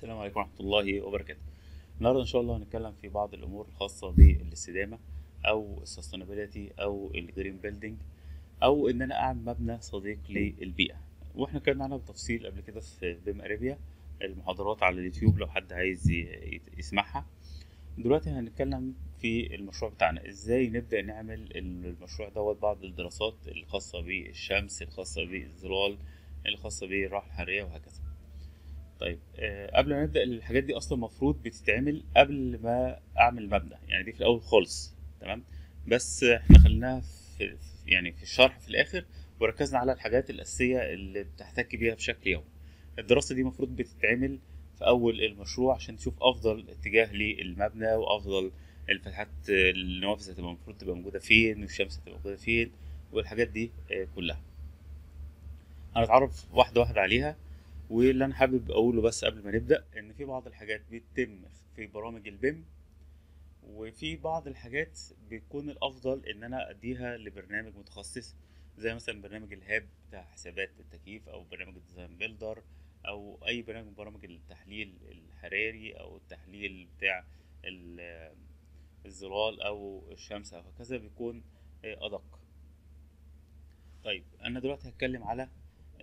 السلام عليكم ورحمة الله وبركاته. النهاردة إن شاء الله هنتكلم في بعض الأمور الخاصة بالاستدامة أو ال sustainability أو ال green building أو إن أنا أعمل مبنى صديق للبيئة. وإحنا اتكلمنا عنها بتفصيل قبل كده في BIM arabia. المحاضرات على اليوتيوب لو حد عايز يسمعها. دلوقتي هنتكلم في المشروع بتاعنا. إزاي نبدأ نعمل المشروع دوت بعض الدراسات الخاصة بالشمس الخاصة بالظلال الخاصة بالراحة الحرارية وهكذا. طيب آه، قبل ما نبدأ الحاجات دي أصلا المفروض بتتعمل قبل ما أعمل مبنى يعني دي في الأول خالص تمام؟ بس إحنا خليناها في يعني في الشرح في الآخر وركزنا على الحاجات الأساسية اللي بتحتك بيها بشكل يومي. الدراسة دي المفروض بتتعمل في أول المشروع عشان تشوف أفضل اتجاه للمبنى وأفضل الفتحات النوافذ هتبقى المفروض تبقى موجودة فين والشمس هتبقى موجودة فين والحاجات دي آه، كلها. هنتعرف واحدة واحدة عليها. واللي أنا حابب أقوله بس قبل ما نبدأ إن في بعض الحاجات بتتم في برامج ال BIM وفي بعض الحاجات بيكون الأفضل إن أنا أديها لبرنامج متخصص زي مثلا برنامج ال HAP بتاع حسابات التكييف أو برنامج ال DesignBuilder أو أي برنامج من برامج التحليل الحراري أو التحليل بتاع ال- الظلال أو الشمس أو هكذا بيكون أدق. طيب أنا دلوقتي هتكلم على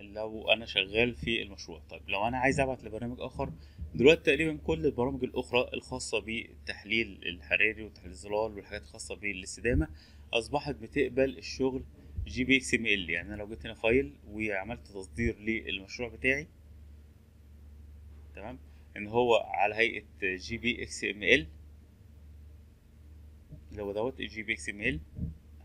لو أنا شغال في المشروع. طيب لو أنا عايز أبعت لبرنامج آخر دلوقتي تقريبا كل البرامج الأخرى الخاصة بالتحليل الحراري وتحليل الظلال والحاجات الخاصة بالاستدامة أصبحت بتقبل الشغل جي بي إكس ام ال يعني أنا لو جبت هنا file وعملت تصدير للمشروع بتاعي تمام؟ إن هو على هيئة جي بي إكس ام ال لو دوت جي بي إكس ام ال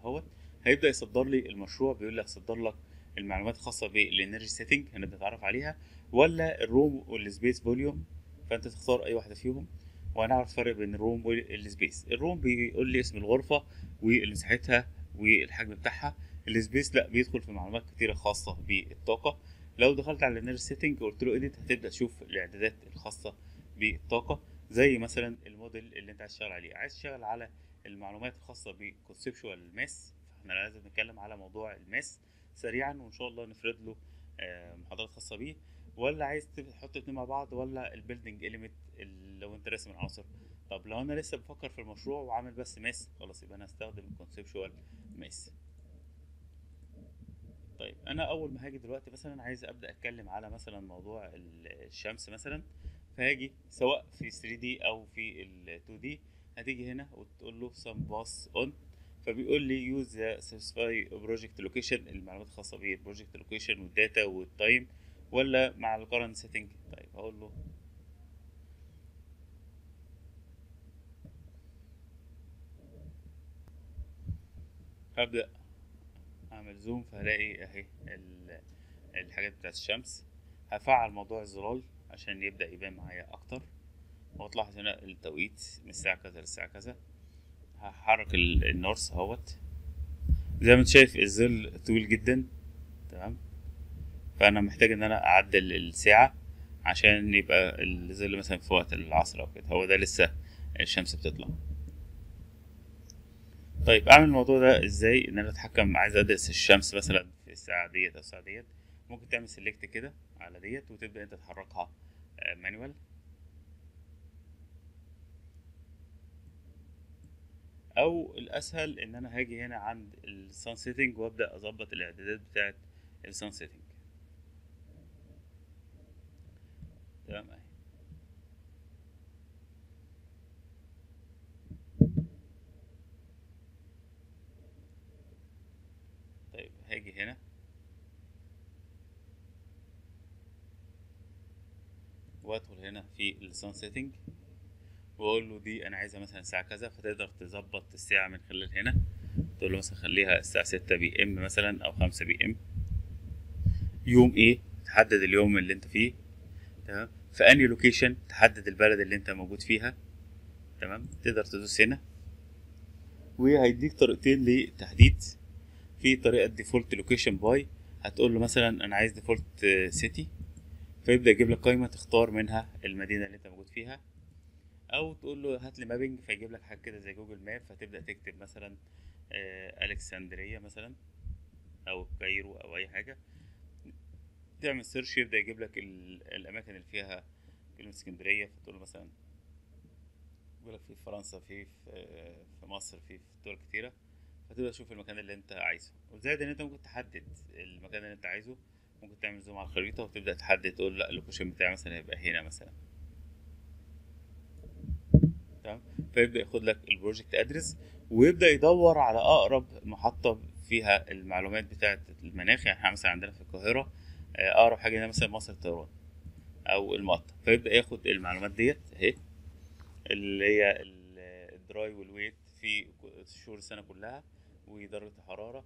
اهوت هيبدأ يصدر لي المشروع بيقول لك صدر لك المعلومات الخاصة بال energy setting هنبدا نتعرف عليها ولا ال room وال space volume فأنت تختار أي واحدة فيهم وهنعرف الفرق بين ال room وال space ال room بيقول لي اسم الغرفة ومساحتها والحجم بتاعها. ال space لا بيدخل في معلومات كتيرة خاصة بالطاقة. لو دخلت على ال energy setting وقلت له edit هتبدأ تشوف الإعدادات الخاصة بالطاقة. زي مثلا الموديل اللي أنت عايز تشتغل عليه. عايز تشتغل على المعلومات الخاصة ب conceptual mass فإحنا لازم نتكلم على موضوع ال mass. سريعا وإن شاء الله نفرد له آه، محاضرات خاصة بيه. ولا عايز تحط اتنين مع بعض ولا ال building element لو انت راسم العناصر طب لو أنا لسه بفكر في المشروع وعامل بس mass خلاص يبقى أنا هستخدم ال conceptual mass. طيب أنا أول ما هاجي دلوقتي مثلا عايز أبدأ أتكلم على مثلا موضوع ال- الشمس مثلا. فهاجي سواء في 3 D أو في ال 2 D هتيجي هنا وتقول له سم باس اون فبيقول لي use specified project location المعلومات الخاصة بال project location وال date وال time ولا مع ال current setting طيب هقول له. هبدأ أعمل زوم فهلاقي أهي ال- الحاجات بتاعت الشمس. هفعل موضوع الظلال عشان يبدأ يبان معايا أكتر. وتلاحظ هنا التوقيت من الساعة كذا للساعة كذا. هحرك ال- النورس اهوت. زي ما انت شايف الظل طويل جدا. تمام؟ فأنا محتاج إن أنا أعدل الساعة عشان يبقى الظل مثلا في وقت العصر أو كده. هو ده لسه الشمس بتطلع. طيب أعمل الموضوع ده إزاي؟ إن أنا أتحكم عايز أدرس الشمس مثلا في الساعة ديت أو الساعة ديت. ممكن تعمل select كده على ديت وتبدأ أنت تحركها manual أو الأسهل إن أنا هاجي هنا عند ال sun setting وأبدأ أظبط الإعدادات بتاعه ال sun setting تمام أهي. طيب هاجي هنا. وأدخل هنا في ال sun setting واقول له دي أنا عايزها مثلا الساعة كذا فتقدر تظبط الساعة من خلال هنا. تقول له مثلا خليها الساعة 6 PM مثلا أو 5 PM. يوم إيه؟ تحدد اليوم اللي أنت فيه. تمام؟ في أنهي location تحدد البلد اللي أنت موجود فيها. تمام؟ تقدر تدوس هنا. وهيديك طريقتين للتحديد في طريقة define location by هتقول له مثلا أنا عايز default city فيبدأ يجيب لك قائمة تختار منها المدينة اللي أنت موجود فيها. أو تقول له هات لي mapping فيجيب لك حاجة كده زي Google Map فتبدأ تكتب مثلا آه، Alexandria مثلا أو Cairo أو أي حاجة. تعمل search يبدأ يجيب لك ال- الأماكن اللي فيها كلمة اسكندرية فتقول مثلا يقول لك في فرنسا في في في مصر في في دول كتيرة. فتبدأ تشوف المكان اللي أنت عايزه. وزائد إن أنت ممكن تحدد المكان اللي أنت عايزه. ممكن تعمل zoom على الخريطة وتبدأ تحدد تقول لا ال location بتاعي مثلا هيبقى هنا مثلا. تمام؟ فيبدأ ياخد لك ال project address ويبدأ يدور على أقرب محطة فيها المعلومات بتاعة المناخ. يعني إحنا مثلا عندنا في القاهرة آه، أقرب حاجة هنا مثلا مصر الطيران أو المقطع فيبدأ ياخد المعلومات ديت أهي اللي هي ال- ال dry وال wet في شهور السنة كلها ودرجه الحرارة.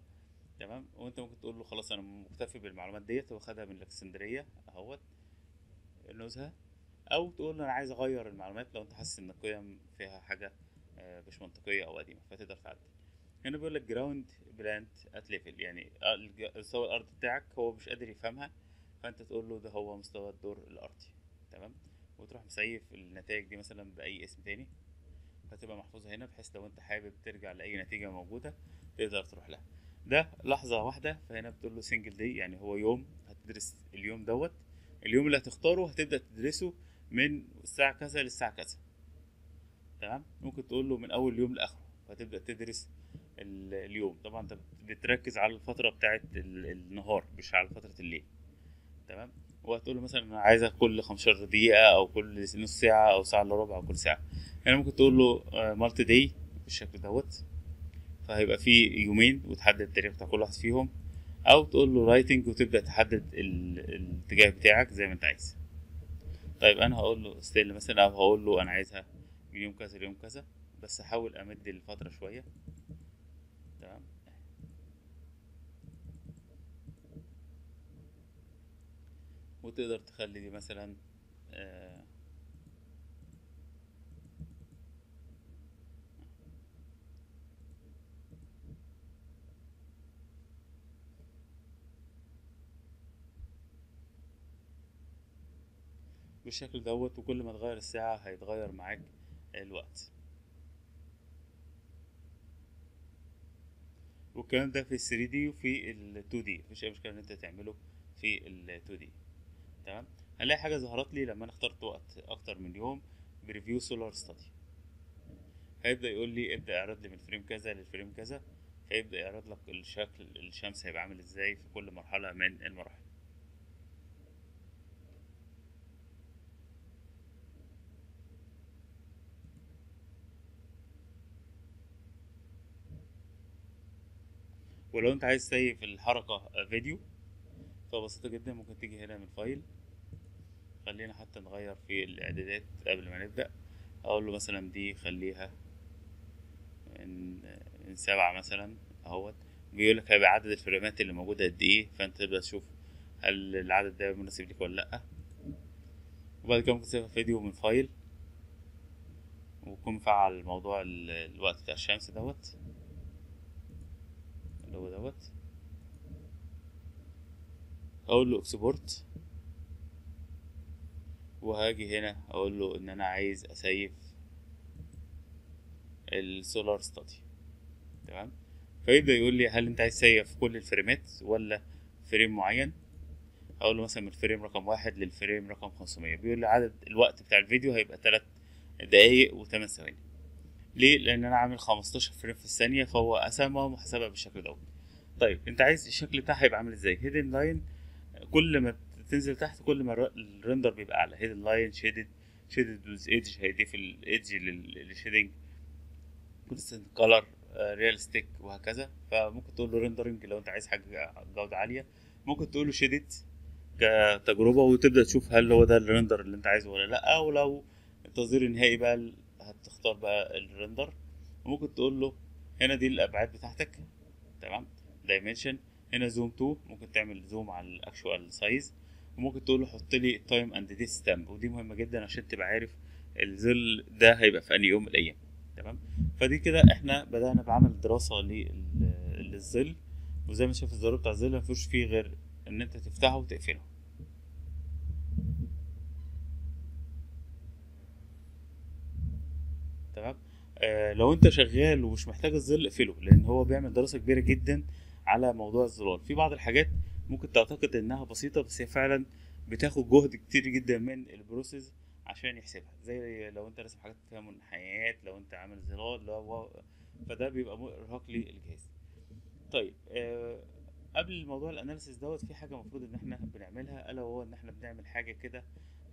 تمام؟ وأنت ممكن تقول له خلاص أنا مكتفي بالمعلومات ديت واخدها من الاسكندريه أهوت نزهه أو تقول أنا عايز أغير المعلومات لو أنت حاسس إن القيم فيها حاجة آه، مش منطقية أو قديمة فتقدر تعدل. هنا بيقول لك ground plane at level يعني مستوى الأرض بتاعك هو مش قادر يفهمها فأنت تقول له ده هو مستوى الدور الأرضي. تمام؟ وتروح مسيف النتائج دي مثلا بأي اسم تاني فتبقى محفوظة هنا بحيث لو أنت حابب ترجع لأي نتيجة موجودة تقدر تروح لها. ده لحظة واحدة فهنا بتقول له single day يعني هو يوم هتدرس اليوم دوت. اليوم اللي هتختاره هتبدأ تدرسه من الساعة كذا للساعة كذا. تمام؟ ممكن تقول له من أول يوم لآخره فتبدأ تدرس ال- اليوم. طبعا أنت بتركز على الفترة بتاعه ال- النهار مش على فترة الليل. تمام؟ وهتقول له مثلا أنا عايزها كل 15 دقيقة أو كل نص ساعة أو ساعة إلا ربع أو كل ساعة. هنا ممكن تقول له مالتي داي بالشكل دوت. فهيبقى فيه يومين وتحدد التاريخ بتاع كل واحد فيهم. أو تقول له lighting وتبدأ تحدد ال- الاتجاه بتاعك زي ما أنت عايز. طيب أنا هقول له still مثلا أو هقول له أنا عايزها من يوم كذا ليوم كذا بس أحاول أمد الفترة شوية. تمام؟ وتقدر تخلي دي مثلا آه بالشكل دوت وكل ما تغير الساعة هيتغير معاك الوقت. والكلام ده في ال 3D وفي ال 2D مفيش أي مشكلة إن أنت تعمله في ال 2D تمام؟ هنلاقي حاجة ظهرت لي لما أنا اخترت وقت أكتر من يوم preview solar study. هيبدأ يقول لي ابدأ اعرض لي من frame كذا لل frame كذا هيبدا يعرض لك الشكل الشمس هيبقى عامل إزاي في كل مرحلة من المراحل. ولو انت عايز ت save الحركة فيديو فبسيطة جدا ممكن تيجي هنا من file خلينا حتى نغير في الإعدادات قبل ما نبدأ. أقول له مثلا دي خليها من من سبعة مثلا أهوت. بيقول لك هيبقى عدد ال frame ات اللي موجودة قد إيه فأنت تبدأ تشوف هل العدد ده مناسب ليك ولا لأ. وبعد كده ممكن تسيبها فيديو من file وتكون مفعل موضوع ال- الوقت بتاع الشمس دوت. هو دوت. أقول له export وهاجي هنا أقول له إن أنا عايز أ save ال solar study تمام؟ فيبدأ يقول لي هل أنت عايز ت save كل ال frame ات ولا frame معين؟ أقول له مثلا من ال frame رقم واحد لل frame رقم 500 بيقول لي عدد الوقت بتاع الفيديو هيبقى 3 دقايق و8 ثواني. ليه؟ لأن أنا عامل 15 frame في الثانية فهو قسمهم وحسبها بالشكل دوت. طيب انت عايز الشكل بتاعها يبقى عامل إزاي؟ hidden line كل ما تنزل تحت كل ما الر- ال render بيبقى اعلى. hidden line shaded shaded with edge هيضيف ال edge لل shading consistent color realistic وهكذا. فممكن تقول له rendering لو انت عايز حاجة جودة عالية. ممكن تقول له shaded كتجربة وتبدأ تشوف هل هو ده ال render اللي انت عايزه ولا لأ. ولو التصدير النهائي بقى هتختار بقى ال render وممكن تقول له هنا دي الأبعاد بتاعتك. تمام؟ dimension هنا zoom to ممكن تعمل zoom على ال actual size وممكن تقول له حط لي time and date stamp ودي مهمة جدا عشان تبقى عارف الظل ده هيبقى في أنهي يوم من الأيام. تمام؟ فدي كده إحنا بدأنا بعمل دراسة لل- للظل. وزي ما شايف الزرار بتاع الظل مفيش فيه غير إن أنت تفتحه وتقفله. تمام؟ آه لو أنت شغال ومش محتاج الظل اقفله لأن هو بيعمل دراسة كبيرة جدا على موضوع الظلال في بعض الحاجات ممكن تعتقد إنها بسيطة بس هي فعلا بتاخد جهد كتير جدا من ال process عشان يحسبها. زي لو أنت راسم حاجات فيها منحنيات لو أنت عامل ظلال لو فده بيبقى مرهق للجهاز. طيب آه قبل موضوع ال analysis دوت في حاجة المفروض إن إحنا بنعملها ألا وهو إن إحنا بنعمل حاجة كده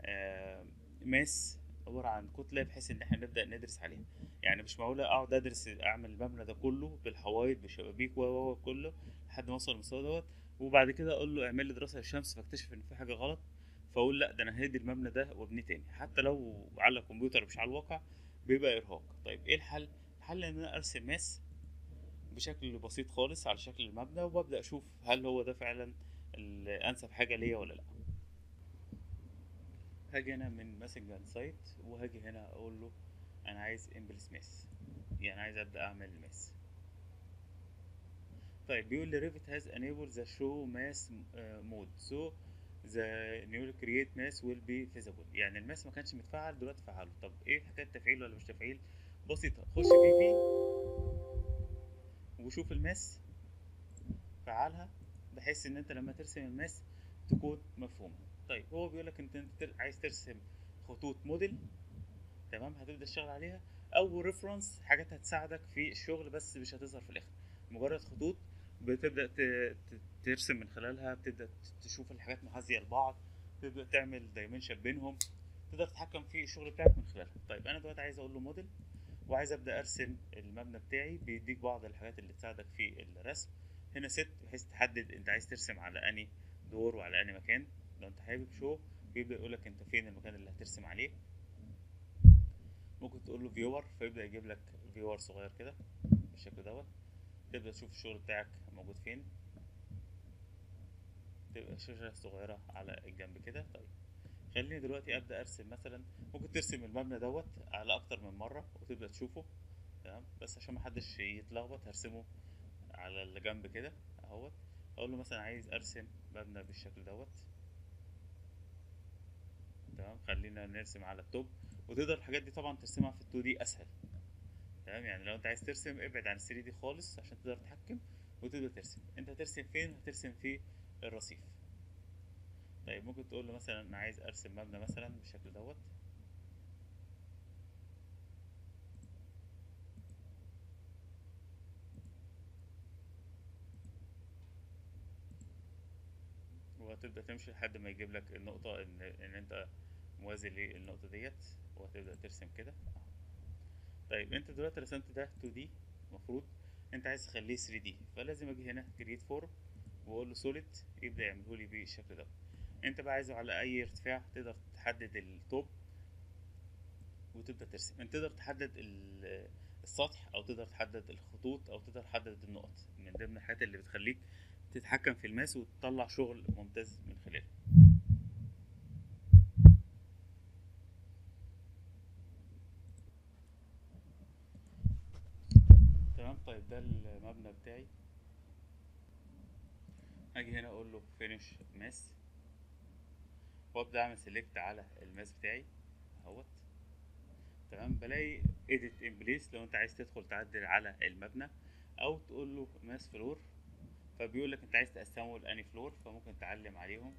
آه ماس عبارة عن كتلة بحيث إن إحنا نبدأ ندرس عليها. يعني مش معقولة أقعد أدرس أعمل المبنى ده كله بالحوايط بالشبابيك و كله لحد ما أوصل للمستوى دوت. وبعد كده أقول له اعمل لي دراسة للشمس فاكتشف إن في حاجة غلط. فأقول لأ ده أنا هدي المبنى ده وابنيه تاني. حتى لو على الكمبيوتر مش على الواقع بيبقى إرهاق. طيب إيه الحل؟ الحل إن أنا أرسم ماس بشكل بسيط خالص على شكل المبنى وببدا أشوف هل هو ده فعلا الانسب حاجة ليا ولا لأ. هاجي هنا من massing and site وهاجي هنا أقول له أنا عايز in-place mass يعني عايز أبدأ أعمل ال mass طيب بيقول لي Revit has enabled the show mass mode so the newly created mass will be visible يعني ال mass ما كانش متفعل دلوقتي فعله. طب إيه حكاية تفعيل ولا مش تفعيل؟ بسيطة. خش VV وشوف ال mass فعلها. بحيث إن أنت لما ترسم ال mass تكون مفهومة. طيب هو بيقول لك أنت عايز ترسم خطوط موديل تمام؟ هتبدأ تشتغل عليها. أو reference حاجات هتساعدك في الشغل بس مش هتظهر في الآخر. مجرد خطوط بتبدأ ترسم من خلالها بتبدأ تشوف الحاجات محاذيه لبعض تبدأ تعمل dimension بينهم تقدر تتحكم في الشغل بتاعك من خلالها. طيب أنا دلوقتي عايز أقول له موديل وعايز أبدأ أرسم المبنى بتاعي بيديك بعض الحاجات اللي تساعدك في الرسم. هنا set بحيث تحدد أنت عايز ترسم على اني دور وعلى اني مكان. لو انت حابب show بيبدأ يقول لك انت فين المكان اللي هترسم عليه. ممكن تقول له viewer فيبدأ يجيب لك viewer صغير كده بالشكل دوت. تبدأ تشوف الشغل بتاعك موجود فين. تبقى شاشة صغيرة على الجنب كده. طيب خليني دلوقتي أبدأ أرسم مثلا ممكن ترسم المبنى دوت على أكتر من مرة وتبدأ تشوفه. تمام؟ بس عشان محدش يتلخبط هرسمه على الجنب كده أهوت. أقول له مثلا عايز أرسم مبنى بالشكل دوت. تمام؟ خلينا نرسم على ال top وتقدر الحاجات دي طبعا ترسمها في ال 2D أسهل. تمام؟ يعني لو أنت عايز ترسم ابعد عن ال 3D خالص عشان تقدر تتحكم وتقدر ترسم. أنت هترسم فين؟ هترسم في الرصيف. طيب ممكن تقول له مثلا أنا عايز أرسم مبنى مثلا بالشكل دوت. وهتبدأ تمشي لحد ما يجيب لك النقطة إن إن أنت موازي للنقطة ديت وهتبدأ ترسم كده. طيب انت دلوقتي رسمت ده 2 دي المفروض انت عايز تخليه 3D فلازم أجي هنا create form واقول له solid يبدأ يعمله لي بالشكل ده. انت بقى عايزه على أي ارتفاع تقدر تحدد ال top وتبدأ ترسم. انت تقدر تحدد السطح أو تقدر تحدد الخطوط أو تقدر تحدد النقط من ضمن الحاجات اللي بتخليك تتحكم في ال mass وتطلع شغل ممتاز من خلاله تمام طيب ده المبنى بتاعي. هاجي هنا أقول له finish mass وأبدأ أعمل select على ال mass بتاعي أهوت. تمام؟ بلاقي edit in place. لو أنت عايز تدخل تعدل على المبنى أو تقول له mass floor فبيقول لك أنت عايز تقسمه لأني floor فممكن تعلم عليهم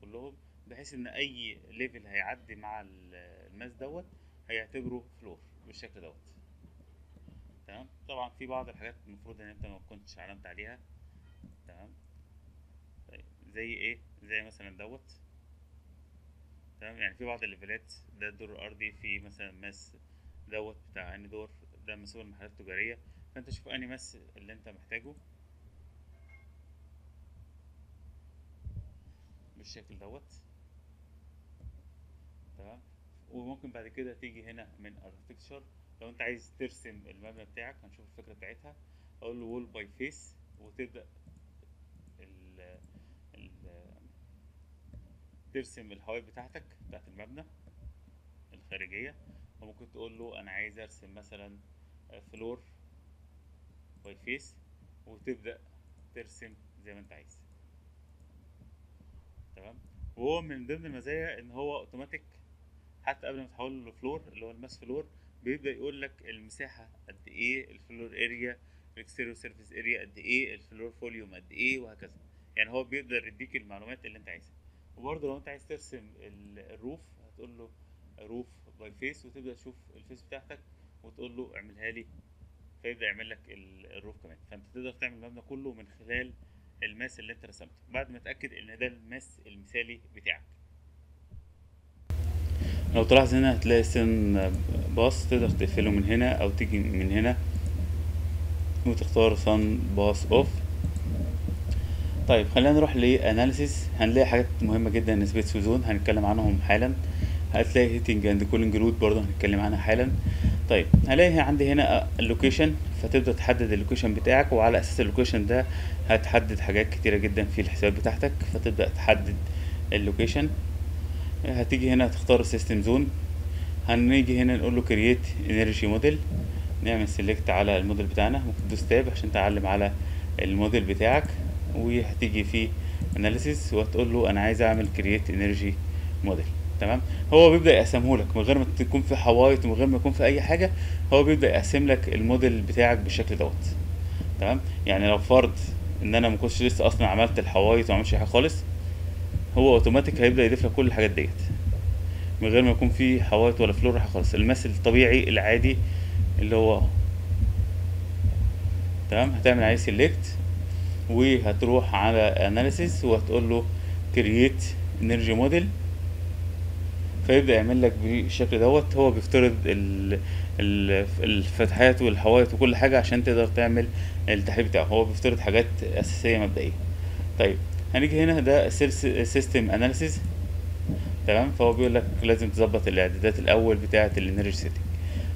كلهم بحيث إن أي level هيعدي مع ال mass دوت هيعتبره floor بالشكل دوت. تمام؟ طبعا في بعض الحاجات المفروض إن أنت ما كنتش علمت عليها. تمام؟ طيب زي إيه؟ زي مثلا دوت. تمام؟ يعني في بعض الليفلات ده الدور الأرضي في مثلا mass دوت بتاع أني دور ده مسؤول المحلات التجارية. فأنت شوف أني mass اللي أنت محتاجه. بالشكل دوت. تمام؟ وممكن بعد كده تيجي هنا من architecture. لو انت عايز ترسم المبنى بتاعك هنشوف الفكرة بتاعتها أقول له wall by face وتبدأ ال ال ترسم الحوايط بتاعتك بتاعت المبنى الخارجية. وممكن تقول له أنا عايز أرسم مثلا floor by face وتبدأ ترسم زي ما انت عايز. تمام؟ وهو من ضمن المزايا إن هو اوتوماتيك حتى قبل ما تحول له floor اللي هو ال mass floor بيبدأ يقول لك المساحة قد إيه ال floor area ال exterior surface area قد إيه ال floor volume قد إيه وهكذا. يعني هو بيقدر يديك المعلومات اللي أنت عايزها. وبرضه لو أنت عايز ترسم ال roof هتقول له roof by face وتبدأ تشوف ال face بتاعتك وتقول له اعملها لي فيبدأ يعمل لك ال- ال roof كمان. فأنت تقدر تعمل المبنى كله من خلال ال mass اللي أنت رسمته. بعد ما تأكد إن ده ال mass المثالي بتاعك. لو تلاحظ هنا هتلاقي sun path تقدر تقفله من هنا أو تيجي من هنا وتختار sun path off طيب خلينا نروح ل analysis هنلاقي حاجات مهمة جدا space و zone هنتكلم عنهم حالا. هتلاقي heating and cooling load برضه هنتكلم عنها حالا. طيب هلاقي عندي هنا ال location فتبدا تحدد ال location بتاعك وعلى أساس ال location ده هتحدد حاجات كتيرة جدا في الحسابات بتاعتك فتبدأ تحدد ال location هتيجي هنا تختار ال system zone هنيجي هنا نقول له create energy model نعمل select على الموديل بتاعنا ممكن تدوس tab عشان تعلم على الموديل بتاعك. وهتيجي في analysis وتقول له أنا عايز أعمل create energy model تمام؟ هو بيبدأ يقسمه لك من غير ما تكون في حوايط ومن غير ما يكون في أي حاجة. هو بيبدأ يقسم لك الموديل بتاعك بالشكل دوت. تمام؟ يعني لو فرض إن أنا ما كنتش لسه أصلا عملت الحوايط وما عملتش حاجة خالص هو اوتوماتيك هيبدأ يضيف لك كل الحاجات ديت. من غير ما يكون في حوايط ولا floor خالص. ال mass الطبيعي العادي اللي هو تمام؟ هتعمل عليه select وهتروح على analysis وهتقول له create energy model فيبدأ يعمل لك بالشكل دوت. هو بيفترض ال- ال- الفتحات والحوايط وكل حاجة عشان تقدر تعمل التحليل بتاعه. هو بيفترض حاجات أساسية مبدئية. طيب هنيجي هنا ده system analysis تمام؟ فهو بيقول لك لازم تظبط الاعدادات الأول بتاعة ال energy setting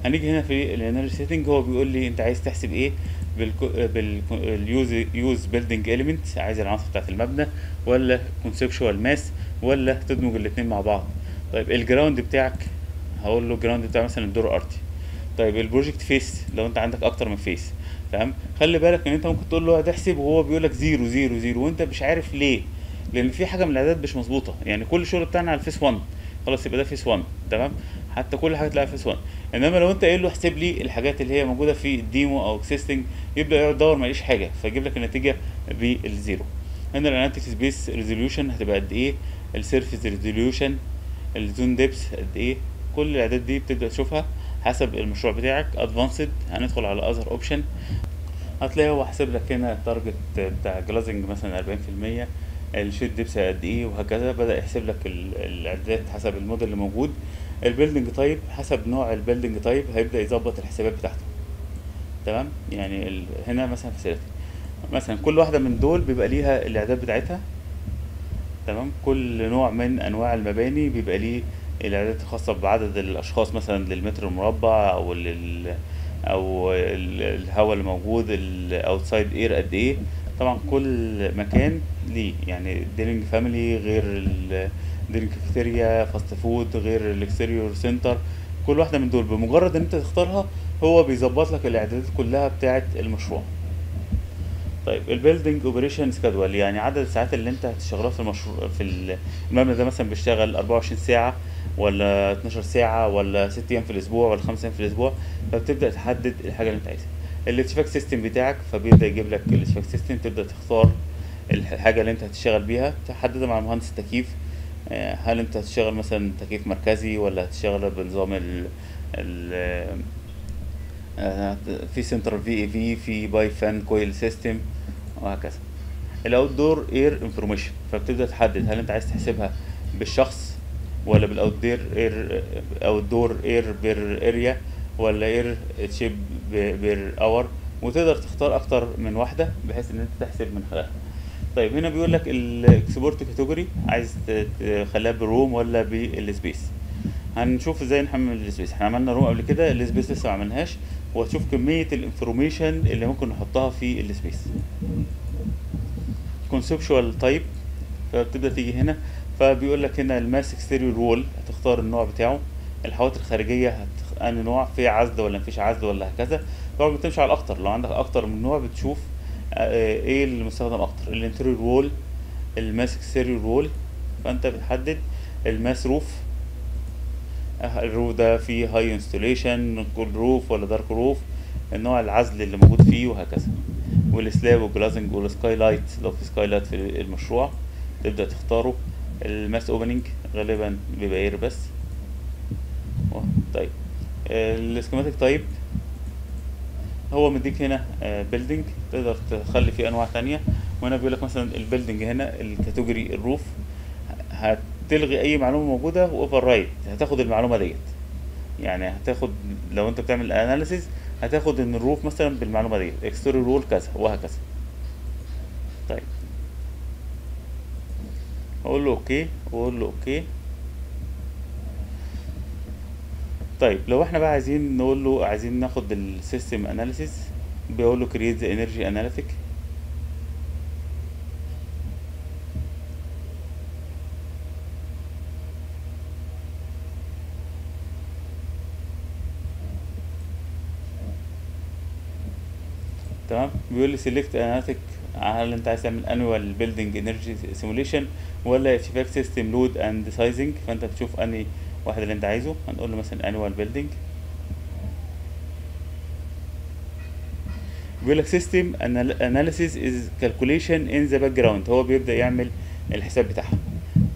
هنيجي هنا في ال energy setting هو بيقول لي أنت عايز تحسب إيه بال use use building element عايز العناصر بتاعة المبنى ولا conceptual mass ولا تدمج الاثنين مع بعض. طيب ال ground بتاعك هقول له ال ground بتاع مثلا الدور الأرضي طيب ال project phase لو أنت عندك أكتر من phase تمام؟ خلي بالك ان انت ممكن تقول له هتحسب وهو بيقول لك zero zero zero وانت مش عارف ليه. لأن في حاجة من الاعداد مش مظبوطة. يعني كل الشغل بتاعنا على ال phase 1 خلاص يبقى ده phase 1 تمام؟ حتى كل حاجة تلاقيها phase 1 انما لو انت قايل له احسب لي الحاجات اللي هي موجودة في ال demo أو existing يبدأ يقعد يدور ما يلاقيش حاجة. فيجيب لك النتيجة بال zero. هنا ال analytical space resolution هتبقى قد إيه؟ ال surface resolution ال zone depth قد إيه؟ كل الاعداد دي بتبدأ تشوفها. حسب المشروع بتاعك. advanced هندخل على other option هتلاقي هو حاسب لك هنا ال target بتاع glazing مثلا 40% ال shade depth قد إيه وهكذا. بدأ يحسب لك ال- الاعدادات حسب الموديل اللي موجود. ال building type حسب نوع ال building type هيبدأ يظبط الحسابات بتاعته. تمام؟ يعني ال... هنا مثلا facility مثلا كل واحدة من دول بيبقى ليها الإعداد بتاعتها. تمام؟ كل نوع من أنواع المباني بيبقى ليه الإعدادات الخاصة بعدد الأشخاص مثلا للمتر المربع أو لل ال- الهواء اللي موجود ال outside air قد إيه. طبعا كل مكان ليه يعني dining family غير ال dining cafeteria fast food غير ال exercise center كل واحدة من دول بمجرد إن أنت تختارها هو بيظبط لك الإعدادات كلها بتاعه المشروع. طيب ال building operation schedule يعني عدد الساعات اللي انت هتشتغلها في المشروع في المبنى ده مثلا بيشتغل 24 ساعة ولا 12 ساعة ولا 6 أيام في الأسبوع ولا 5 أيام في الأسبوع فبتبدأ تحدد الحاجة اللي انت عايزها. ال HVAC system بتاعك فبيبدأ يجيب لك ال HVAC system تبدأ تختار الحاجة اللي انت هتشتغل بيها تحددها مع مهندس التكييف. آه، هل انت هتشتغل مثلا تكييف مركزي ولا هتشتغل بنظام ال في central VAV في باي fan coil system وهكذا. ال outdoor air information فبتبدأ تحدد هل أنت عايز تحسبها بالشخص ولا بال outdoor air outdoor air per area ولا air change per hour وتقدر تختار أكتر من واحدة بحيث إن أنت تحسب من خلالها. طيب هنا بيقول لك ال export category عايز تخليها بال room ولا بال space هنشوف إزاي نحمل ال space إحنا عملنا room قبل كده ال space لسه ما عملناهاش. وهتشوف كمية ال information اللي ممكن نحطها في ال space conceptual type فبتبدأ تيجي هنا. فبيقول لك هنا ال mass exterior wall هتختار النوع بتاعه. الحوائط الخارجية هت... أنهي نوع في عزل ولا مفيش عزل ولا هكذا. طبعا بتمشي على الاكتر لو عندك أكتر من نوع بتشوف آه، إيه المستخدم أكتر؟ ال interior wall ال mass exterior wall فأنت بتحدد ال mass roof ال roof ده فيه high insulation cool roof ولا dark roof النوع العزل اللي موجود فيه وهكذا. وال slab وال glazing وال skylight لو في skylight في المشروع تبدأ تختاره. ال mass opening غالبا بيبقى air بس. ال schematic type هو مديك هنا building تقدر تخلي فيه أنواع تانية. وهنا بيقول لك مثلا ال building هنا ال category ال roof هتلغي أي معلومة موجودة و override هتاخد المعلومة ديت. يعني هتاخد لو أنت بتعمل analysis هتاخد إن ال roof مثلا بالمعلومة ديت. exterior wall كذا وهكذا. طيب. أقول له okay واقول له okay طيب لو إحنا بقى عايزين نقول له عايزين ناخد ال system analysis بيقول له create the energy analytic تمام؟ بيقول لي select analytic هل انت عايز تعمل annual building energy simulation ولا HVAC system load and sizing فانت بتشوف انهي واحد اللي انت عايزه. هنقول له مثلا annual building بيقول لك system analysis is calculation in the background هو بيبدأ يعمل الحساب بتاعها.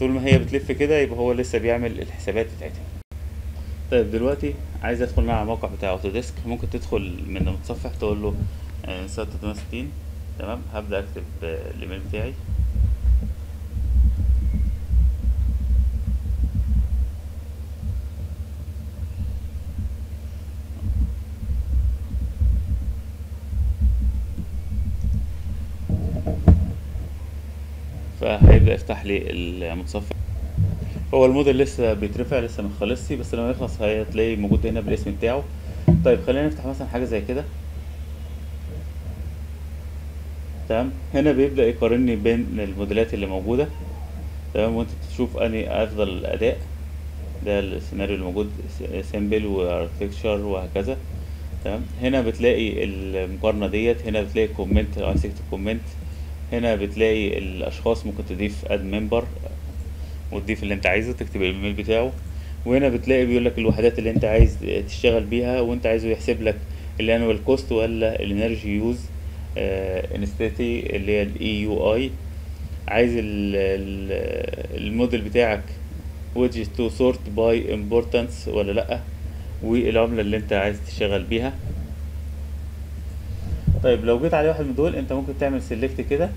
طول ما هي بتلف كده يبقى هو لسه بيعمل الحسابات بتاعتها. طيب دلوقتي عايز ادخل على الموقع بتاع اوتوديسك ممكن تدخل من المتصفح تقول له سنة 360 تمام؟ هبدأ أكتب الإيميل بتاعي. فهيبدأ يفتح لي المتصفح. هو الموديل لسه بيترفع لسه ما خلصش بس لما يخلص هتلاقيه موجود هنا بالاسم بتاعه. طيب خلينا نفتح مثلا حاجة زي كده. تمام؟ هنا بيبدأ يقارني بين الموديلات اللي موجودة. تمام؟ وانت تشوف انهي افضل اداء ده السيناريو اللي موجود simple و architecture وهكذا. تمام؟ هنا بتلاقي المقارنة ديت. هنا بتلاقي comment عايز تكتب comment. هنا بتلاقي الأشخاص ممكن تضيف add member وتضيف اللي انت عايزه تكتب الإيميل بتاعه. وهنا بتلاقي بيقول لك الوحدات اللي انت عايز تشتغل بيها وانت عايزه يحسب لك ال annual cost ولا ال energy use intensity اللي هي ال EUI عايز ال ال الموديل بتاعك widget to sort by importance ولا لأ؟ والعملة اللي أنت عايز تشتغل بيها؟ طيب لو جيت على واحد من دول أنت ممكن تعمل select كده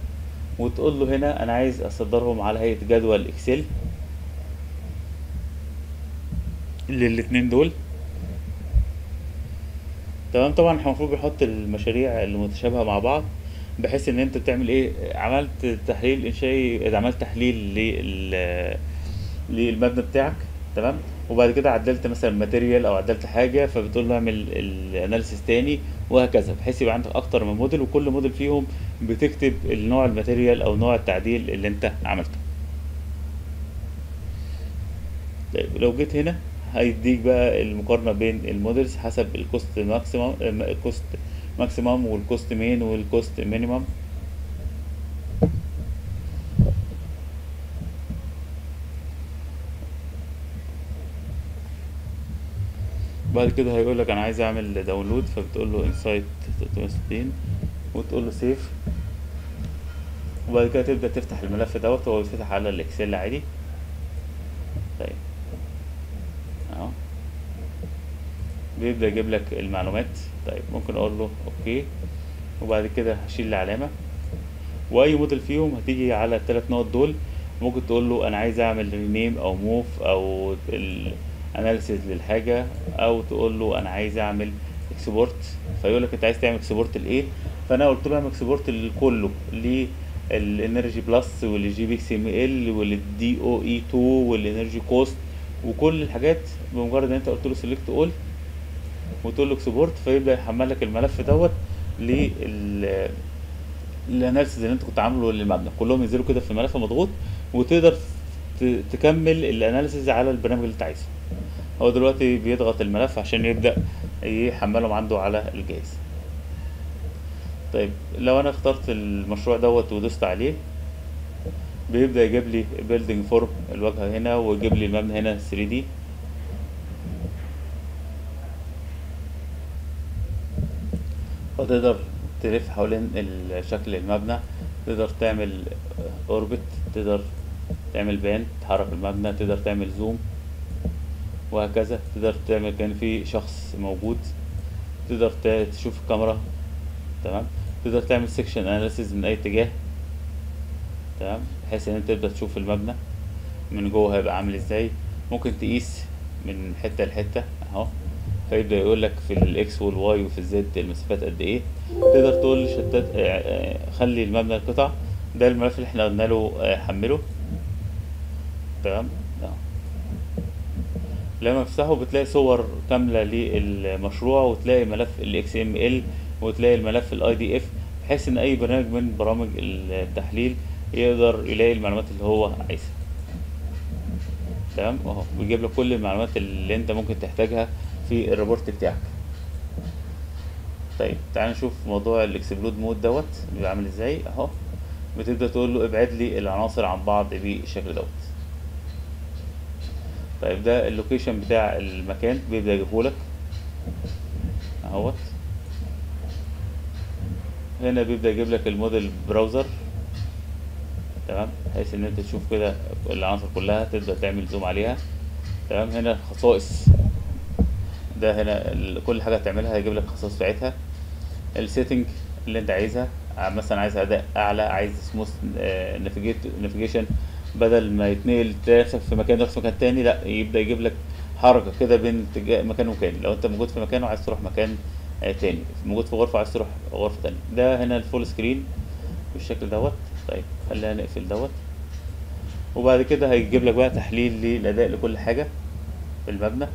وتقول له هنا أنا عايز أصدرهم على هيئة جدول Excel للاتنين دول. تمام؟ طبعا إحنا المفروض بنحط المشاريع المتشابهة مع بعض بحيث إن أنت بتعمل إيه؟ عملت تحليل إنشائي عملت تحليل لل للمبنى بتاعك تمام؟ وبعد كده عدلت مثلا material أو عدلت حاجة فبتقول له اعمل ال analysis تاني وهكذا. بحيث يبقى عندك أكتر من موديل وكل موديل فيهم بتكتب النوع ال material أو نوع التعديل اللي أنت عملته. طيب لو جيت هنا هيديك بقى المقارنة بين ال models حسب الكوست ماكسيمم الكوست ماكسيمم والكوست مين والكوست مينيمم بعد كده هيقول لك أنا عايز أعمل download فبتقول له Insight 360 وتقول له save وبعد كده تبدأ تفتح الملف دوت هو بيتفتح على ال Excel عادي. طيب اهو بيبدأ يجيب لك المعلومات. طيب ممكن أقول له okay. وبعد كده هشيل العلامة. وأي موديل فيهم هتيجي على الثلاث نقط دول. ممكن تقول له أنا عايز أعمل rename أو move أو ال analysis للحاجة. أو تقول له أنا عايز أعمل export فيقول لك أنت عايز تعمل export لإيه؟ فأنا قلت له أعمل export لكله. لل EnergyPlus وال gbXML وال DOE 2 وال energy cost وكل الحاجات بمجرد إن أنت قلت له select all وتقول له export فيبدأ يحمل لك الملف دوت لل analysis اللي انت كنت عامله للمبنى. كلهم ينزلوا كده في ملف مضغوط وتقدر تكمل ال analysis على البرنامج اللي انت عايزه. هو دلوقتي بيضغط الملف عشان يبدأ يحملهم عنده على الجهاز. طيب لو أنا اخترت المشروع دوت ودوست عليه بيبدأ يجيب لي building form الواجهة هنا ويجيب لي المبنى هنا 3D وتقدر تلف حوالين شكل المبنى تقدر تعمل orbit تقدر تعمل pan تحرك المبنى تقدر تعمل zoom وهكذا. تقدر تعمل كأن في شخص موجود. تقدر تشوف الكاميرا. تمام؟ تقدر تعمل section analysis من أي اتجاه. تمام؟ بحيث إن أنت تقدر تشوف المبنى. من جوه هيبقى عامل إزاي؟ ممكن تقيس من حتة لحتة. أهو. فيبدا يقول لك في الاكس والواي وفي الزد المسافات قد إيه. تقدر تقول لشتات آه، آه، خلي المبنى القطع ده الملف اللي إحنا قلنا له آه، حمله. تمام؟ لما تفتحه بتلاقي صور كاملة للمشروع وتلاقي ملف ال XML وتلاقي الملف ال IDF بحيث إن أي برنامج من برامج التحليل يقدر يلاقي المعلومات اللي هو عايزها. تمام؟ أهو بيجيب لك كل المعلومات اللي أنت ممكن تحتاجها في ال report بتاعك. طيب تعال نشوف موضوع ال explode mode دوت بيبقى عامل إزاي. أهو بتبدأ تقول له ابعد لي العناصر عن بعض بالشكل دوت. طيب ده ال location بتاع المكان بيبدأ يجيبهولك أهوت. هنا بيبدأ يجيب لك ال model browser. تمام؟ بحيث إن أنت تشوف كده العناصر كلها تبدأ تعمل zoom عليها. تمام؟ هنا الخصائص ده هنا كل حاجة هتعملها هيجيب لك الخصائص بتاعتها ال setting اللي انت عايزها ع- مثلا عايز أداء أعلى عايز سموث نافيجيشن بدل ما يتنقل تلاقي في مكان يروح في مكان تاني لا يبدأ يجيب لك حركة كده بين مكان ومكان. لو انت موجود في مكان وعايز تروح مكان آه، تاني. موجود في غرفة عايز تروح غرفة تانية. ده هنا ال full screen بالشكل دوت. طيب خلينا نقفل دوت. وبعد كده هيجيب لك بقى تحليل للأداء لكل حاجة في المبنى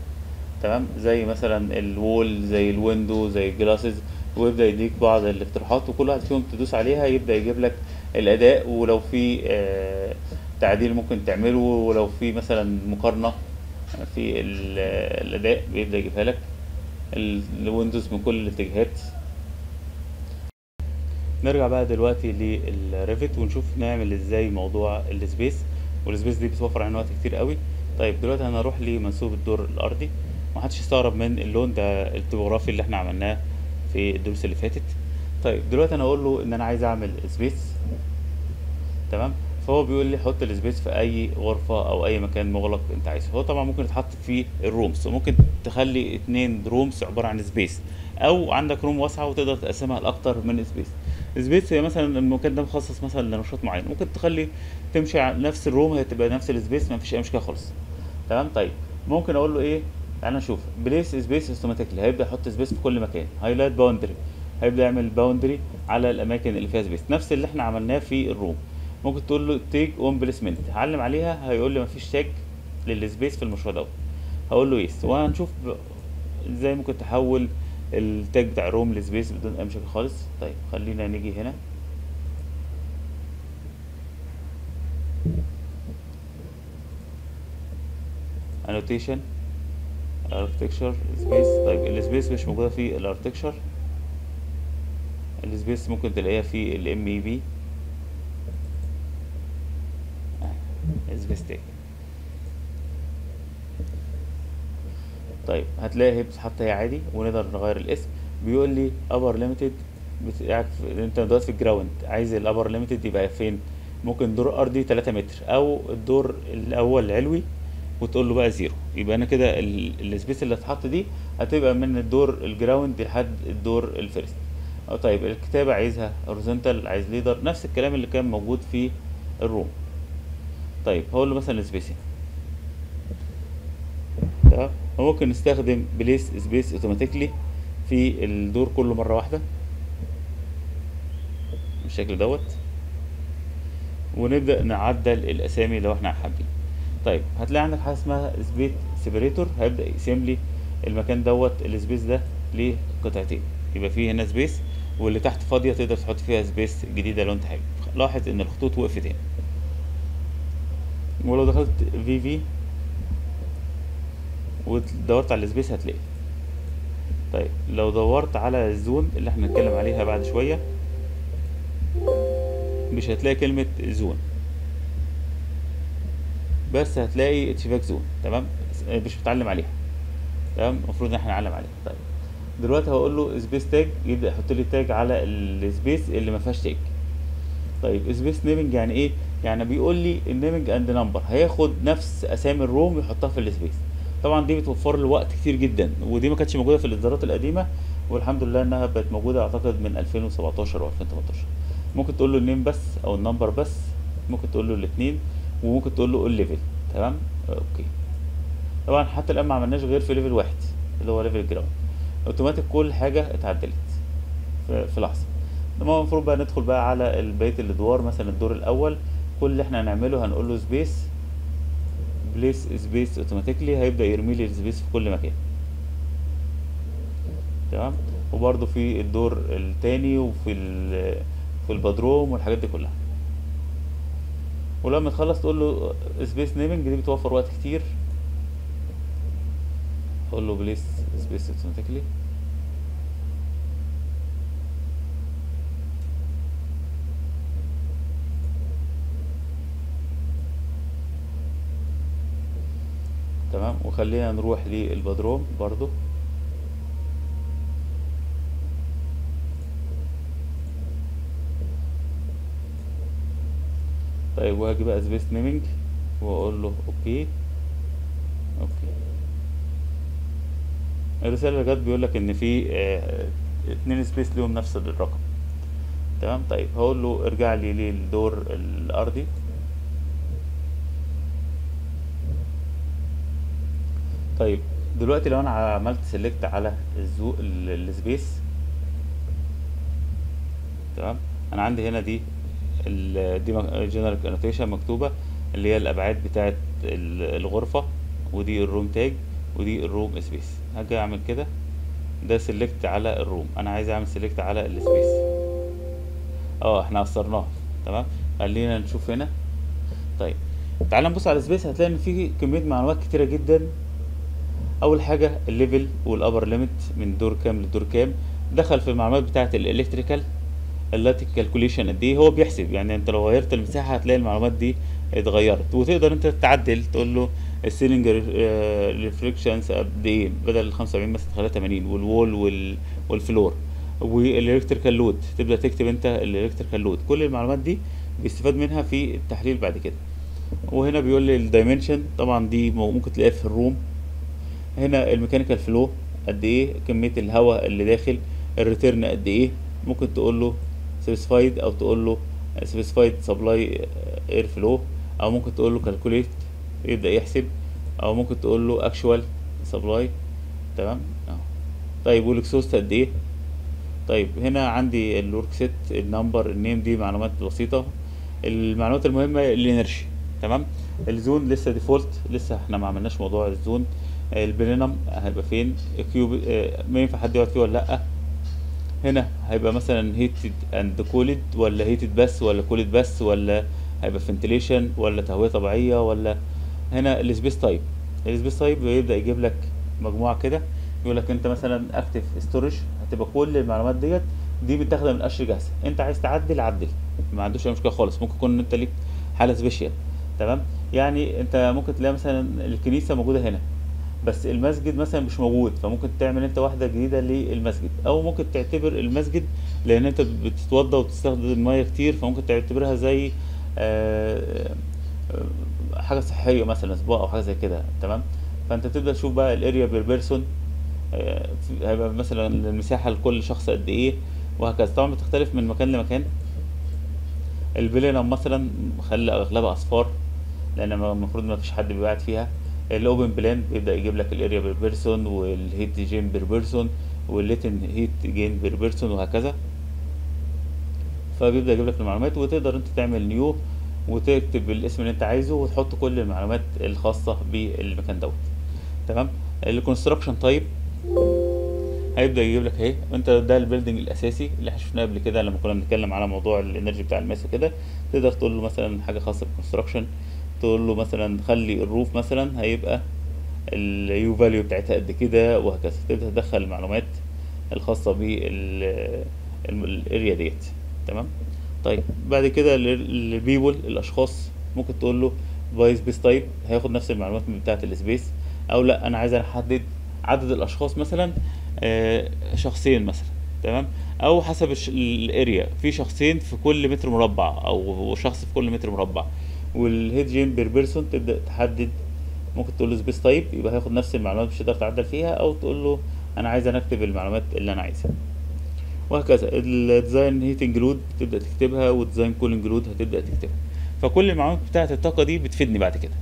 تمام؟ زي مثلا ال wall زي ال window زي ال glasses ويبدأ يديك بعض الاقتراحات وكل واحد فيهم تدوس عليها يبدأ يجيب لك الأداء ولو في آه، تعديل ممكن تعمله ولو في مثلا مقارنة في ال- الأداء بيبدأ يجيبها لك. ال- ال windows من كل الاتجاهات. نرجع بقى دلوقتي لل Revit ونشوف نعمل إزاي موضوع ال space. وال space دي بتوفر علينا وقت كتير قوي. طيب دلوقتي هنروح لمنسوب الدور الأرضي. محدش يستغرب من اللون ده ال topography اللي إحنا عملناه في الدروس اللي فاتت. طيب دلوقتي أنا أقول له ان أنا عايز اعمل space تمام؟ فهو بيقول لي حط ال space في أي غرفة أو أي مكان مغلق أنت عايزه. هو طبعا ممكن يتحط في ال rooms وممكن تخلي اتنين rooms عبارة عن space أو عندك room واسعة وتقدر تقسمها لأكتر من space space هي مثلا المكان ده مخصص مثلا لنشاط معين. ممكن تخلي تمشي على نفس ال room هتبقى نفس ال space ما فيش أي مشكلة خالص. تمام؟ طيب ممكن أقول له إيه؟ تعال نشوف place space automatically هيبدأ يحط space في كل مكان highlight boundary هيبدأ يعمل boundary على الأماكن اللي فيها space. نفس اللي إحنا عملناه في ال room. ممكن تقول له tag on placement هعلم عليها هيقول لي مفيش tag لل space في المشروع دوت. هقول له yes وهنشوف إزاي ممكن تحول ال tag بتاع ال room ل space بدون أي مشاكل خالص. طيب خلينا نيجي هنا. Annotation. Architecture space طيب ال space مش موجودة في ال architecture ال space ممكن تلاقيها في ال MEP طيب هتلاقي هي بتتحط هي عادي ونقدر نغير الاسم بيقول لي upper limit. انت دلوقتي في ال ground عايز ال upper limit يبقى فين؟ ممكن دور ارضي 3 متر أو الدور الأول العلوي وتقول له بقى zero. يبقى أنا كده ال- ال space اللي هتحط دي هتبقى من الدور ال ground لحد الدور ال first. أو طيب الكتابة عايزها horizontal عايز leader نفس الكلام اللي كان موجود في ال room. طيب هقول له مثلا spacing تمام؟ وممكن نستخدم place space automatically في الدور كله مرة واحدة. بالشكل دوت. ونبدأ نعدل الأسامي لو إحنا حابين طيب هتلاقي عندك حاجة اسمها space separator هيبدأ يقسم لي المكان دوت ال space ده لقطعتين. يبقى فيه هنا space واللي تحت فاضية تقدر تحط فيها space جديدة لو انت حابب. لاحظ إن الخطوط وقفت هنا. ولو دخلت في في ودورت على ال space هتلاقي. طيب لو دورت على ال zone اللي إحنا هنتكلم عليها بعد شوية مش هتلاقي كلمة zone بس هتلاقي HVAC zone تمام؟ مش بتعلم عليها تمام؟ المفروض إن إحنا نعلم عليها. طيب دلوقتي هقول له space tag يبدا يحط لي tag على ال space اللي ما فيهاش tag طيب space naming يعني إيه؟ يعني بيقول لي ال naming and number هياخد نفس أسامي ال room يحطها في ال space طبعا دي بتوفر له وقت كتير جدا ودي ما كانتش موجودة في الاصدارات القديمة والحمد لله إنها بقت موجودة أعتقد من 2017 أو 2018 ممكن تقول له ال name بس أو ال number بس ممكن تقول له الاثنين وممكن تقول له ال level تمام؟ okay. طبعا حتى الآن ما عملناش غير في level واحد اللي هو level ground automatic كل حاجة اتعدلت في, لحظة. لما المفروض بقى ندخل بقى على بقيه الأدوار مثلا الدور الأول. كل اللي إحنا هنعمله هنقول له space place space automatically هيبدأ يرمي لي ال space في كل مكان. تمام؟ وبرده في الدور التاني وفي في البدروم والحاجات دي كلها. ولما تخلص تقول له space naming دي بتوفر وقت كتير. أقول له place space automatically تمام؟ وخلينا نروح للبدروم برضو. طيب وهاجي بقى space naming واقول له okay okay الرسالة اللي جت بيقول لك إن في آه اتنين space ليهم نفس الرقم. تمام؟ طيب هقول له ارجع لي للدور الأرضي. طيب دلوقتي لو أنا عملت select على ال zo- ال space تمام؟ أنا عندي هنا دي دي general annotation مكتوبة اللي هي الأبعاد بتاعه الغرفة ودي ال room tag ودي ال room space هاجي أعمل كده. ده select على ال room أنا عايز أعمل select على ال space آه إحنا قصرناها. تمام؟ خلينا نشوف هنا. طيب تعال نبص على ال space هتلاقي إن في كمية معلومات كتيرة جدا. أول حاجة ال level وال upper limit من دور كام لدور كام. دخل في المعلومات بتاعه ال electrical ال lighting calculation قد إيه هو بيحسب. يعني أنت لو غيرت المساحة هتلاقي المعلومات دي اتغيرت. وتقدر أنت تعدل تقول له ال ceiling reflectance قد إيه؟ بدل ال 75 مثلا تخليها 80 وال wall وال وال floor وال electrical load تبدأ تكتب أنت ال electrical load كل المعلومات دي بيستفاد منها في التحليل بعد كده. وهنا بيقول لي ال dimension طبعا دي ممكن تلاقيها في ال room. هنا ال mechanical flow قد إيه؟ كمية الهواء اللي داخل. ال return قد إيه؟ ممكن تقول له specified أو تقول له specified supply air flow أو ممكن تقول له calculate يبدأ يحسب أو ممكن تقول له actual supply تمام؟ آه. طيب وال exhaust قد إيه؟ طيب هنا عندي ال workset ال number ال name دي معلومات بسيطة. المعلومات المهمة ال energy. تمام؟ ال zone لسه default لسه إحنا ما عملناش موضوع ال zone. ال plenum هيبقى فين؟ ال occupiable ما ينفع حد يقعد فيه ولا لأ؟ هنا هيبقى مثلا heated and cooled ولا heated بس ولا cooled بس ولا هيبقى ventilation ولا تهوية طبيعية ولا هنا ال space type ال space type بيبدأ يجيب لك مجموعة كده يقول لك أنت مثلا active storage هتبقى كل المعلومات ديت دي متاخده من ASHRAE جاهزة. أنت عايز تعدل عدل. ما عندوش أي مشكلة خالص. ممكن يكون أنت ليك حالة special تمام؟ يعني أنت ممكن تلاقي مثلا الكنيسة موجودة هنا. بس المسجد مثلا مش موجود فممكن تعمل أنت واحدة جديدة للمسجد أو ممكن تعتبر المسجد لأن أنت بتتوضى وتستخدم المية كتير فممكن تعتبرها زي آه حاجة صحية مثلا أسبوع أو حاجة زي كده تمام؟ فأنت تبدأ تشوف بقى ال area per person آه هيبقى مثلا المساحة لكل شخص قد إيه وهكذا. طبعا بتختلف من مكان لمكان. ال plenum مثلا خلي أغلبها أصفار لأن المفروض ما فيش حد بيبعت فيها. ال open plan بيبدأ يجيب لك ال area per person وال heat gain per person وال latent heat gain per person وهكذا. فبيبدأ يجيب لك المعلومات وتقدر انت تعمل new وتكتب الاسم اللي انت عايزه وتحط كل المعلومات الخاصة بالمكان دوت. تمام؟ ال construction type هيبدأ يجيب لك اهي. انت ده ال building الأساسي اللي إحنا شفناه قبل كده لما كنا بنتكلم على موضوع ال energy بتاع ال mass وكده تقدر تقول له مثلا حاجة خاصة بال construction تقول له مثلا خلي ال roof مثلا هيبقى ال U value بتاعتها قد كده وهكذا. تبدأ تدخل المعلومات الخاصة بال area ديت. تمام؟ طيب بعد كده ال people الأشخاص ممكن تقول له by space type هياخد نفس المعلومات بتاعة ال space أو لأ أنا عايز أحدد عدد الأشخاص مثلا آه شخصين مثلا. تمام؟ أو حسب ال area في شخصين في كل متر مربع أو شخص في كل متر مربع. وال heat gain per person تبدأ تحدد ممكن تقول له space type يبقى هياخد نفس المعلومات مش هتقدر تعدل فيها أو تقول له أنا عايز أنا اكتب المعلومات اللي أنا عايزها. وهكذا. ال design heating load بتبدأ تكتبها وال design cooling load هتبدأ تكتبها. فكل المعلومات بتاعه الطاقة دي بتفيدني بعد كده.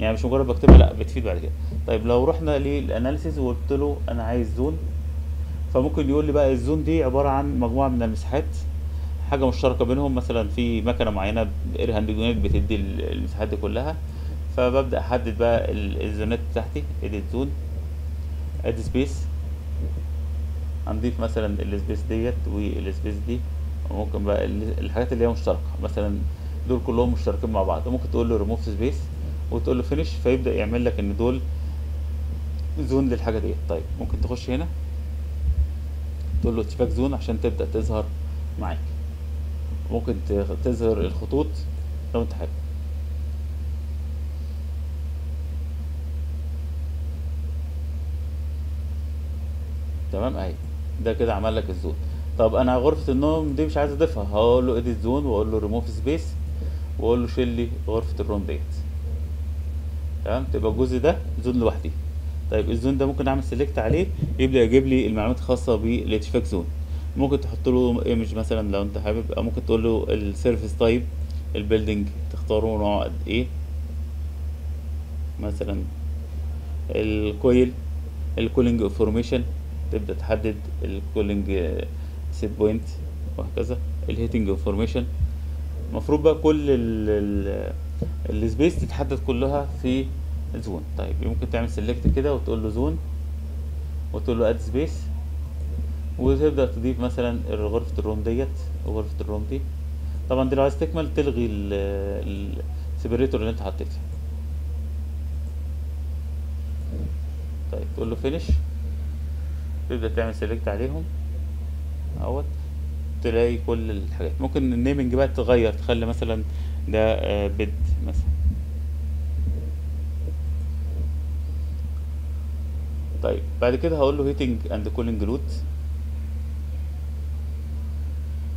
يعني مش مجرد بكتبها لا بتفيد بعد كده. طيب لو رحنا لل analysis وقلت له أنا عايز zone فممكن يقول لي بقى ال zone دي عبارة عن مجموعة من المساحات. حاجة مشتركة بينهم مثلا في مكنة معينة air handling unit بتدي ال- المساحات دي كلها فببدأ أحدد بقى ال- ال zone ات بتاعتي edit zone add space هنضيف مثلا ال space ديت وال space دي وممكن بقى ال- الحاجات اللي هي مشتركة مثلا دول كلهم مشتركين مع بعض. ممكن تقول له ريموف سبيس وتقول له finish فيبدأ يعمل لك إن دول zone للحاجة ديت. طيب ممكن تخش هنا تقول له HVAC zone عشان تبدأ تظهر معاك. ممكن تظهر الخطوط لو انت حابب. تمام؟ اهي. ده كده عمل لك ال zone. طب أنا غرفة النوم دي مش عايز اضيفها. هقول له edit zone واقول له ريموف سبيس واقول له شيل لي غرفة ال room ديت. تمام؟ تبقى الجزء ده zone لوحدي طيب ال zone ده ممكن اعمل select عليه يبدأ يجيب لي المعلومات الخاصة بال HVAC zone. ممكن تحط له image مثلا لو أنت حابب أو ممكن تقول له ال service type ال building تختاره نوع قد إيه؟ مثلا ال coil ال cooling information تبدأ تحدد ال cooling set point وهكذا ال heating information المفروض بقى كل ال space تتحدد كلها في zone طيب ممكن تعمل select كده وتقول له zone وتقول له add space وتبدأ تضيف مثلا غرفة ال room ديت وغرفة ال room دي. طبعا دي لو عايز تكمل تلغي ال separator اللي انت حطيته. طيب تقول له finish تبدأ تعمل select عليهم. أهوت. تلاقي كل الحاجات. ممكن ال naming بقى تغير تخلي مثلا ده آه، bed مثلا. طيب بعد كده هقول له heating and cooling load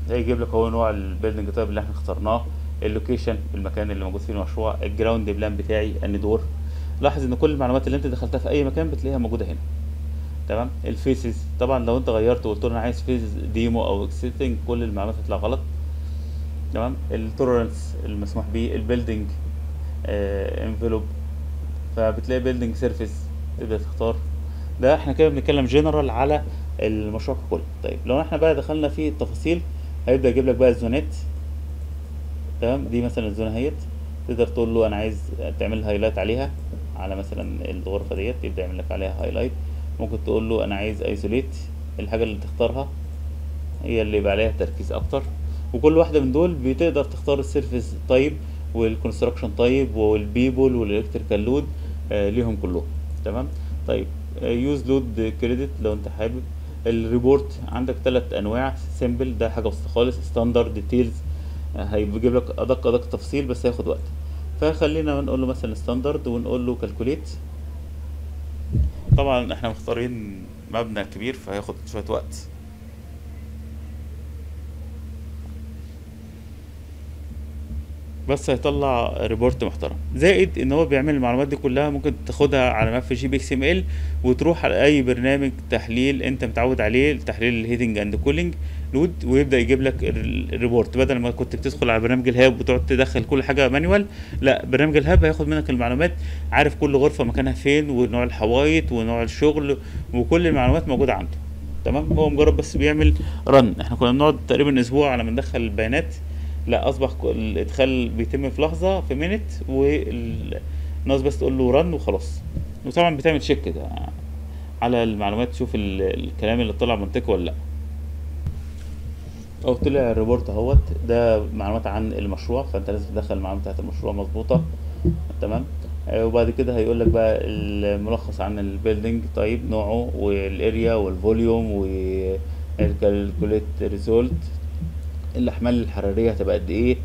ده يجيب لك هو نوع ال building type اللي إحنا اخترناه ال location المكان اللي موجود فيه المشروع ال ground plane بتاعي اني دور لاحظ إن كل المعلومات اللي أنت دخلتها في أي مكان بتلاقيها موجودة هنا. تمام؟ ال phases. طبعا لو أنت غيرت وقلت له أنا عايز phase demo أو existing كل المعلومات هتطلع غلط. تمام؟ ال tolerance المسموح بيه ال building envelope فبتلاقي building service تبدا تختار. ده إحنا كده بنتكلم جنرال على المشروع ككل. طيب لو إحنا بقى دخلنا في التفاصيل هيبدأ يجيب لك بقى الزونات تمام؟ دي مثلا الزونه اهيت تقدر تقول له أنا عايز تعمل highlight عليها على مثلا الغرفة ديت يبدأ يعمل لك عليها highlight ممكن تقول له أنا عايز isolate الحاجة اللي تختارها هي اللي يبقى عليها تركيز أكتر. وكل واحدة من دول بتقدر تختار السيرفيس تايب والكونستراكشن تايب والبيبول والالكتريكال لود ليهم كلهم. تمام؟ طيب use load credit لو أنت حابب. ال report. عندك ثلاث أنواع. simple ده حاجة بسيطة خالص. standard details هيجيب لك أدق أدق تفصيل بس هياخد وقت. فخلينا نقول له مثلا standard ونقول له calculate طبعا إحنا مختارين مبنى كبير فهياخد شوية وقت. بس هيطلع report محترم. زائد إن هو بيعمل المعلومات دي كلها ممكن تاخدها على ملف جي بي إكس إم إل وتروح على أي برنامج تحليل أنت متعود عليه تحليل ال heating and cooling load ويبدأ يجيب لك ال- ال report. بدل ما كنت بتدخل على برنامج ال HAP وتقعد تدخل كل حاجة manual لا برنامج ال HAP هياخد منك المعلومات عارف كل غرفة مكانها فين ونوع الحوايط ونوع الشغل وكل المعلومات موجودة عنده. تمام؟ هو مجرد بس بيعمل run إحنا كنا بنقعد تقريبا أسبوع على ما ندخل البيانات. لا أصبح الإدخال بيتم في لحظة في minute والناس بس تقول له run وخلاص. وطبعا بتعمل check كده. على المعلومات تشوف ال- الكلام اللي طلع منطقي ولا لا. أو طلع ال report أهوت. ده معلومات عن المشروع فأنت لازم تدخل المعلومات بتاعت المشروع مظبوطة. تمام؟ آه، وبعد كده هيقول لك بقى الملخص عن ال building طيب نوعه وال area وال volume وال calculate result الأحمال الحرارية هتبقى قد إيه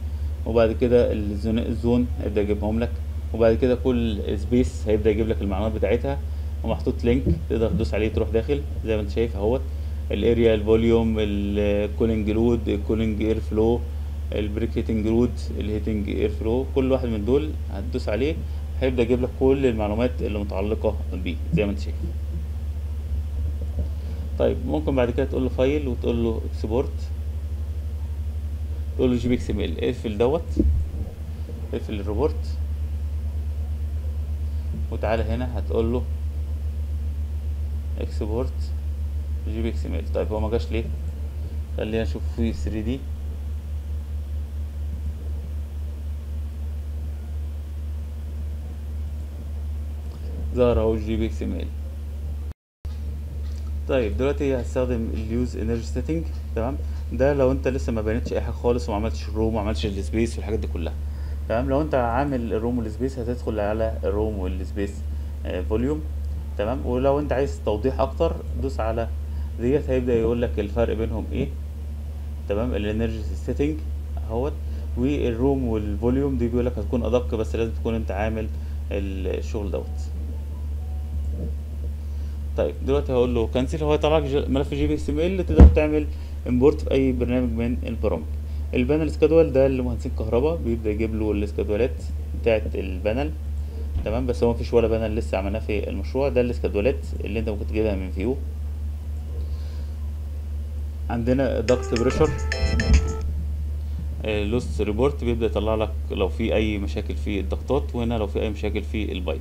وبعد كده ال zone هيبدأ يجيبهم لك وبعد كده كل space هيبدأ يجيب لك المعلومات بتاعتها ومحطوط link تقدر تدوس عليه تروح داخل زي ما أنت شايف أهوت. الاريا الفوليوم الكولينج لود الكولينج اير فلو البريك هيتنج لود الهيتنج اير فلو كل واحد من دول هتدوس عليه هيبدأ يجيب لك كل المعلومات اللي متعلقة بيه زي ما أنت شايف. طيب ممكن بعد كده تقول له file وتقول له اكسبورت تقول له جي بي إكس إم إل. اقفل دوت. اقفل ال report. وتعالى هنا هتقول له اكسبورت جي بي إكس إم إل. طيب هو ما جاش ليه؟ خلينا نشوف في 3 D. ظهر اهو جي بي إكس إم إل. طيب دلوقتي هستخدم ال use energy setting. تمام؟ ده لو انت لسه ما بنيتش اي حاجة خالص وما عملتش ال room وما عملتش ال space والحاجات دي كلها. تمام؟ لو انت عامل ال room وال space هتدخل على ال room وال space volume. تمام؟ ولو انت عايز توضيح أكتر دوس على ديت هيبدأ يقول لك الفرق بينهم إيه. تمام؟ ال energy setting اهوت. وال room وال volume دي بيقول لك هتكون ادق بس لازم تكون انت عامل الشغل دوت. طيب دلوقتي هقول له cancel هو هيطلع لك ملف جي بي إكس ام ال تقدر تعمل import في أي برنامج من البرامج. ال panel schedule ده لمهندسين كهرباء بيبدأ يجيب له السكادولات بتاعه ال panel. تمام؟ بس هو مفيش ولا panel لسه عملناه في المشروع. ده السكادولات اللي انت ممكن تجيبها من view. عندنا duct pressure. loss report بيبدأ يطلع لك لو في أي مشاكل في الضغطات وهنا لو في أي مشاكل في ال pipe.